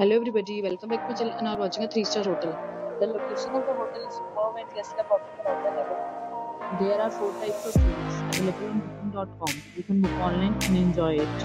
Hello everybody, welcome back to my channel and are watching a 3-star hotel. The location of the hotel is superb and guests love walking around the neighborhood. There are 4 types of rooms available on booking.com. You can book online and enjoy it.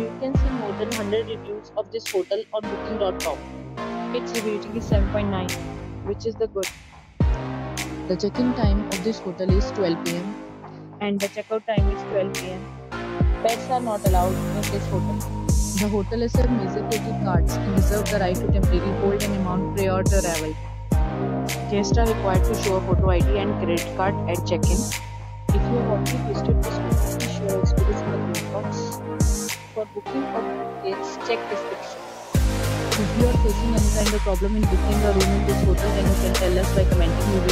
You can see more than 100 reviews of this hotel on booking.com. Its rating is 7.9 which is the good. The check-in time of this hotel is 12 pm and the checkout time is 12 pm. Pets are not allowed in this hotel. The hotel accepts major credit cards and reserves the right to temporarily hold an amount prior to arrival. Guests are required to show a photo ID and credit card at check-in. If you have already visited this hotel, please share your experience in the comment box. For booking or details, check description. If you are facing any kind of problem in booking a room in this hotel, then you can tell us by commenting. You.